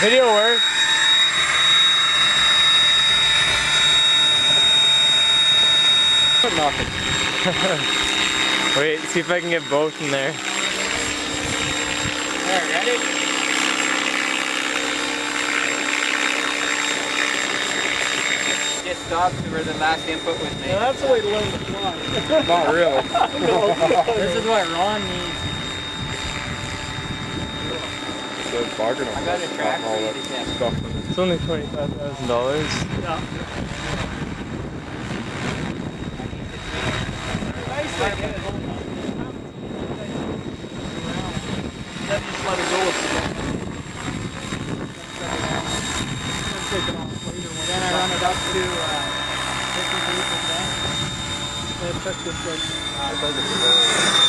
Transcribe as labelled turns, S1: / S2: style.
S1: Video works.
S2: Nothing.
S1: Wait, see if I can get both in there.
S2: There, ready? Just stop to where the last input was made.
S3: Yeah, that's the way to learn to fly.
S2: Not really.
S3: this is what Ron needs.
S2: I got a track for you to test.
S1: It's only $25,000.
S3: Yeah. Then just let it go with the Take it off later when
S2: Then I run it up to uh,
S3: 50 feet with that. Then check this like,